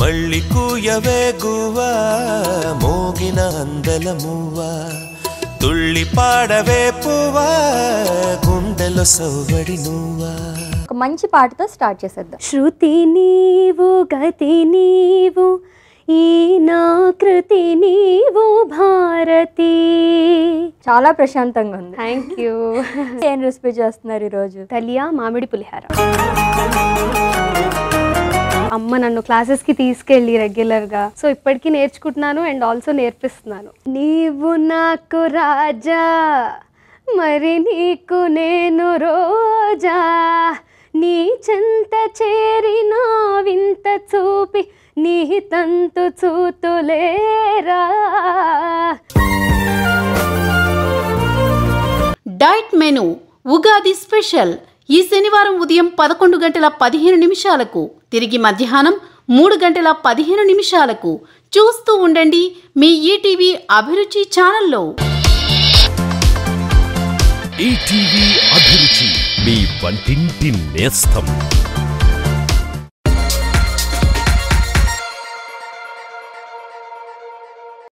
మళ్ళీ మోగిన అందల మువ్వా తుళ్ళి పాడవే పువ్వా గుండెలో సవ్వడి నువ్వా ఒక మంచి పాటతో స్టార్ట్ చేసేద్దాం. శృతి నీవు గతి నీవు ఈ నా కృతి నీవు భారతి. చాలా ప్రశాంతంగా ఉంది. థ్యాంక్ యూ ఏం రెసిపీ చేస్తున్నారు ఈరోజు? కలియా మామిడి పులిహార. అమ్మ నన్ను క్లాసెస్కి తీసుకెళ్ళి రెగ్యులర్గా సో ఇప్పటికీ నేర్చుకుంటున్నాను అండ్ ఆల్సో నేర్పిస్తున్నాను. నీవు నాకు రాజా మరి నీకు నేను రోజా. నీ చెంత చేరిన వింత చూపి నీ తంతు చూతులేరా డైట్ మెను ఉగాది స్పెషల్ ఈ శనివారం ఉదయం పదకొండు గంటల పదిహేను నిమిషాలకు తిరిగి మధ్యాహ్నం మూడు గంటల పదిహేను నిమిషాలకు చూస్తూ ఉండండి మీ ఈటీవీ అభిరుచి ఛానల్లో. ఈటీవీ అభిరుచి మీ వంటింటి నేస్తం.